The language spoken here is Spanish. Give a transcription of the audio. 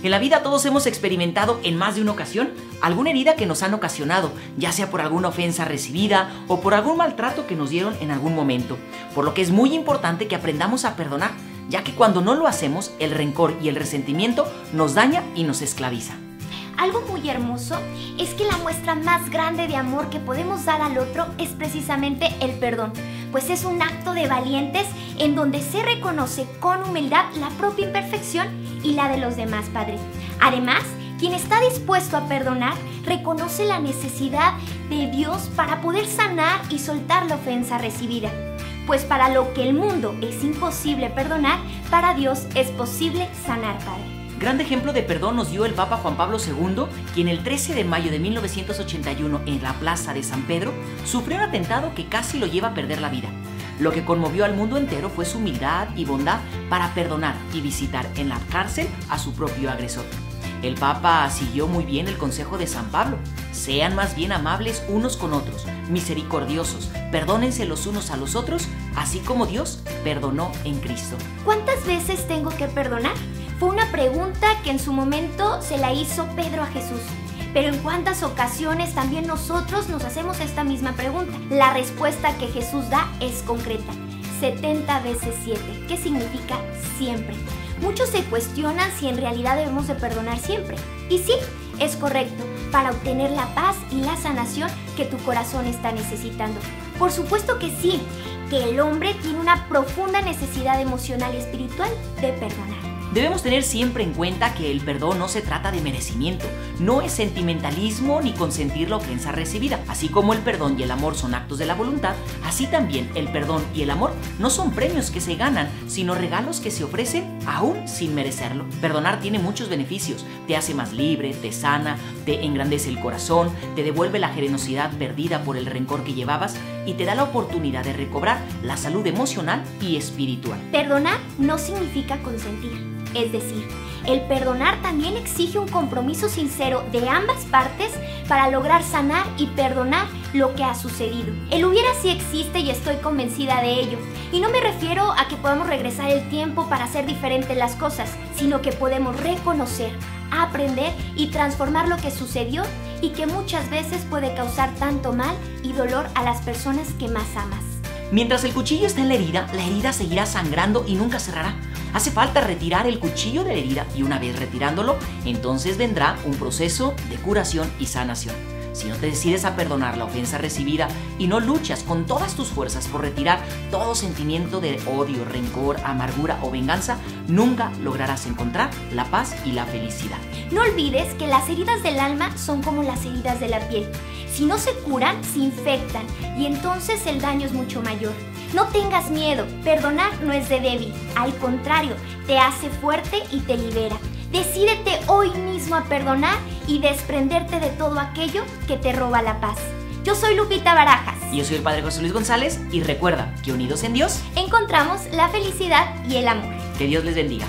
En la vida todos hemos experimentado en más de una ocasión alguna herida que nos han ocasionado, ya sea por alguna ofensa recibida o por algún maltrato que nos dieron en algún momento. Por lo que es muy importante que aprendamos a perdonar, ya que cuando no lo hacemos, el rencor y el resentimiento nos daña y nos esclaviza. Algo muy hermoso es que la muestra más grande de amor que podemos dar al otro es precisamente el perdón, pues es un acto de valientes en donde se reconoce con humildad la propia imperfección y la de los demás, Padre. Además, quien está dispuesto a perdonar reconoce la necesidad de Dios para poder sanar y soltar la ofensa recibida. Pues para lo que el mundo es imposible perdonar, para Dios es posible sanar, Padre. Grande ejemplo de perdón nos dio el Papa Juan Pablo II, quien el 13 de mayo de 1981 en la Plaza de San Pedro sufrió un atentado que casi lo lleva a perder la vida. Lo que conmovió al mundo entero fue su humildad y bondad para perdonar y visitar en la cárcel a su propio agresor. El Papa siguió muy bien el consejo de San Pablo. Sean más bien amables unos con otros, misericordiosos, perdónense los unos a los otros, así como Dios perdonó en Cristo. ¿Cuántas veces tengo que perdonar? Fue una pregunta que en su momento se la hizo Pedro a Jesús. Pero en cuántas ocasiones también nosotros nos hacemos esta misma pregunta. La respuesta que Jesús da es concreta. 70 veces 7, ¿Qué significa siempre. Muchos se cuestionan si en realidad debemos de perdonar siempre. Y sí, es correcto, para obtener la paz y la sanación que tu corazón está necesitando. Por supuesto que sí, que el hombre tiene una profunda necesidad emocional y espiritual de perdonar. Debemos tener siempre en cuenta que el perdón no se trata de merecimiento, no es sentimentalismo ni consentir la ofensa recibida. Así como el perdón y el amor son actos de la voluntad, así también el perdón y el amor no son premios que se ganan, sino regalos que se ofrecen aún sin merecerlo. Perdonar tiene muchos beneficios, te hace más libre, te sana, te engrandece el corazón, te devuelve la generosidad perdida por el rencor que llevabas y te da la oportunidad de recobrar la salud emocional y espiritual. Perdonar no significa consentir. Es decir, el perdonar también exige un compromiso sincero de ambas partes para lograr sanar y perdonar lo que ha sucedido. El hubiera sí existe y estoy convencida de ello. Y no me refiero a que podamos regresar el tiempo para hacer diferentes las cosas, sino que podemos reconocer, aprender y transformar lo que sucedió y que muchas veces puede causar tanto mal y dolor a las personas que más amas. Mientras el cuchillo está en la herida, la herida seguirá sangrando y nunca cerrará. Hace falta retirar el cuchillo de la herida y una vez retirándolo, entonces vendrá un proceso de curación y sanación. Si no te decides a perdonar la ofensa recibida y no luchas con todas tus fuerzas por retirar todo sentimiento de odio, rencor, amargura o venganza, nunca lograrás encontrar la paz y la felicidad. No olvides que las heridas del alma son como las heridas de la piel. Si no se curan, se infectan y entonces el daño es mucho mayor. No tengas miedo, perdonar no es de débil, al contrario, te hace fuerte y te libera. Decídete hoy mismo a perdonar y desprenderte de todo aquello que te roba la paz. Yo soy Lupita Barajas. Y yo soy el Padre José Luis González y recuerda que unidos en Dios encontramos la felicidad y el amor. Que Dios les bendiga.